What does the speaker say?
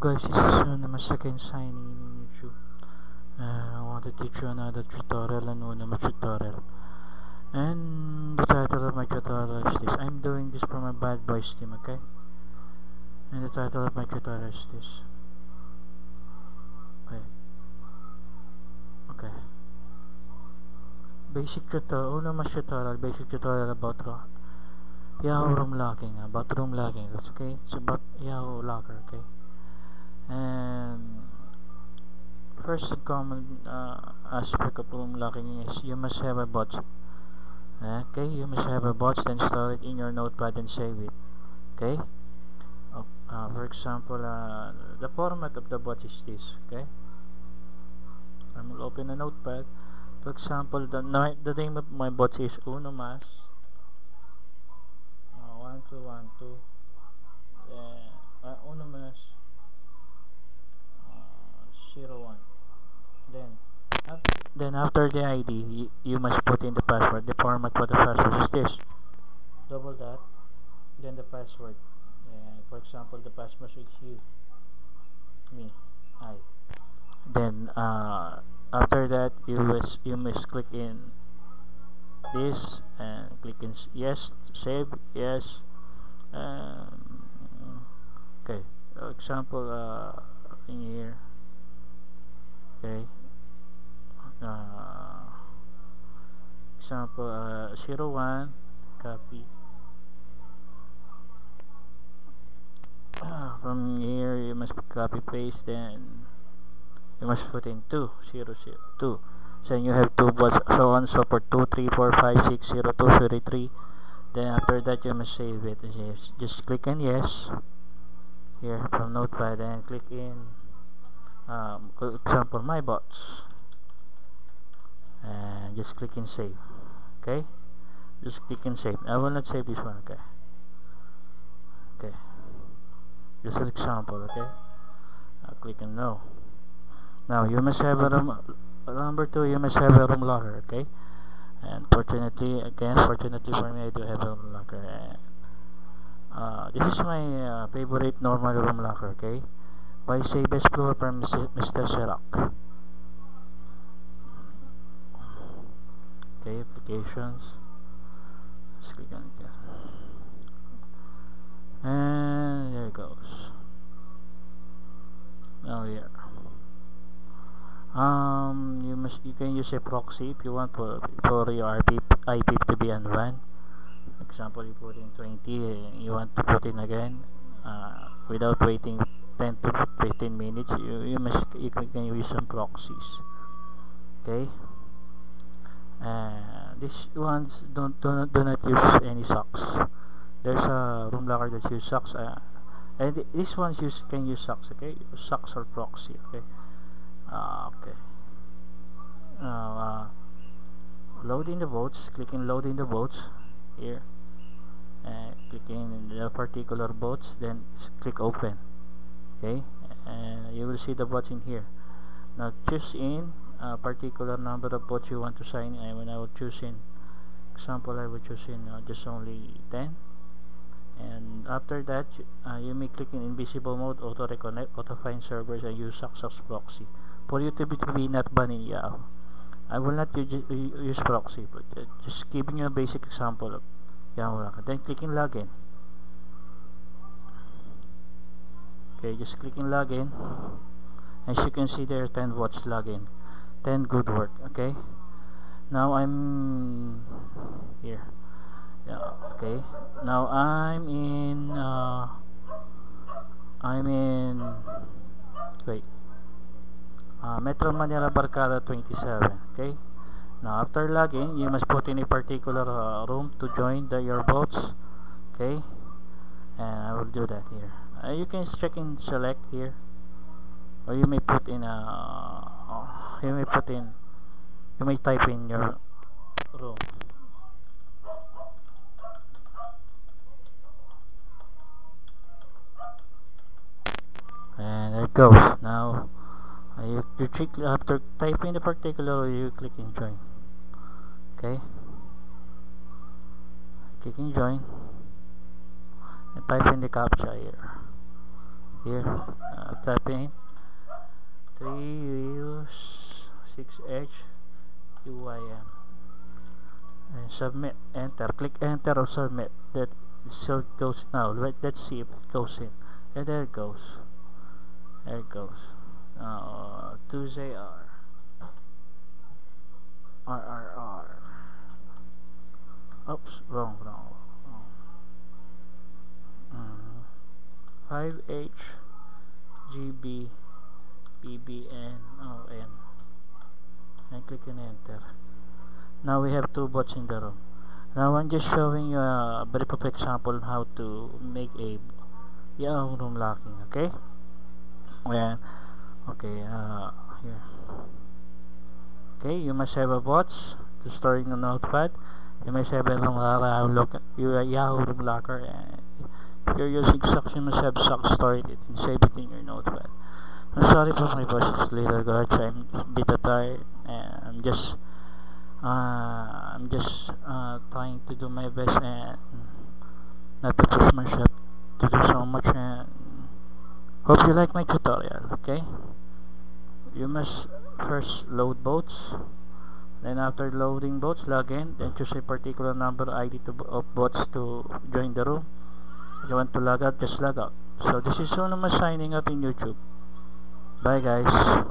guys, this is uh, my second signing in YouTube. Uh, I want to teach you another tutorial, Unomass tutorial. And the title of my tutorial is this. I'm doing this for my bad boys team, okay? And the title of my tutorial is this. Okay. Okay. Basic tutorial, Unomass tutorial, basic tutorial about uh, Yahoo room locking, about room locking, that's okay? It's about Yahoo locker, okay? And first common uh, aspect of room is you must have a bot okay? You must have a bot then store it in your notepad and save it. Okay? Uh, uh, for example uh, the format of the bot is this okay? I will open a notepad. For example the, the name of my bot is unomas uh, 1212 uh, unomas 01 then then after the ID you, must put in the password. The format for the password is this. Double dot then the password. For example the password is you me I. Then uh, after that you must you must click in this and click in yes save yes okay. Example uh, in here okay uh, example uh, 01 copy uh, from here you must copy paste then you must put in 2 0 0 2 so you have two bots so on so for 2 3 4 5 6 0 2 0 3 then after that you must save it. Just click in yes. Here from notepad and click in um, example my bots and just click and save okay? Just click and save. I will not save this one okay? Okay. Just an example okay? I'll click and no. Now you must have a room number two you must have a room locker okay? And fortunately again fortunately for me I do have a room locker. And uh, this is my uh, favorite normal room locker okay? By Save Explorer from Mr. Sherlock. Okay, applications. Let's click on it. And there it goes. Now here. Um, you must you can use a proxy if you want for for your IP IP to be unwan. Example, you put in 20, you want to put in again uh, without waiting 10 to 15 minutes you, you must you can use some proxies okay uh, these ones don't do not, do not use any socks. There's a room locker that use socks uh, and th these ones use can use socks okay? Socks or proxy okay? Uh, okay. Uh, load in the bots clicking load in the bots here uh, clicking the particular bots then click open okay? And you will see the bots in here. Now choose in a particular number of bots you want to sign and when I will choose in example I will choose in uh, just only 10 and after that uh, you may click in invisible mode auto reconnect auto find servers and use success proxy. For you to be, to be not banned in Yahoo I will not use, use proxy but uh, just giving you a basic example of Yahoo then clicking login. Okay just click in login. As you can see there are 10 watch login 10 good work okay? Now I'm here. Yeah, okay. Now I'm in uh, I'm in wait. Uh, Metro Manila Barkada 27 okay? Now after login you must put in a particular uh, room to join the your bots okay? And I will do that here. Uh, you can check in select here. Or you may put in a uh, you may put in you may type in your room. And there it goes. Now uh, you, you click after typing the particular you click in join. Okay? Click in join. And type in the captcha here. Here uh, typing 3 views 6h UIM and submit enter click enter or submit. That so it goes now. Let, let's see if it goes in. And there it goes. There it goes. Uh, Tuesday R. R oops wrong wrong, wrong. Uh, 5H GB BBN and click and enter. Now we have two bots in the room now I'm just showing you a very of example how to make a Yahoo room locking okay? And okay uh, here. Okay you must have a bots to store in a notepad. You must have a look your Yahoo room locker and if you're using socks you must have socks stored it and save it in your notepad. I'm sorry for my voice little glitch. I'm a bit tired I'm just uh, I'm just uh, trying to do my best and not to push myself to do so much and hope you like my tutorial okay? You must first load bots then after loading bots log in then choose a particular number ID to, of bots to join the room. If you want to log out just log out. So this is Sonoma signing up in YouTube. Bye guys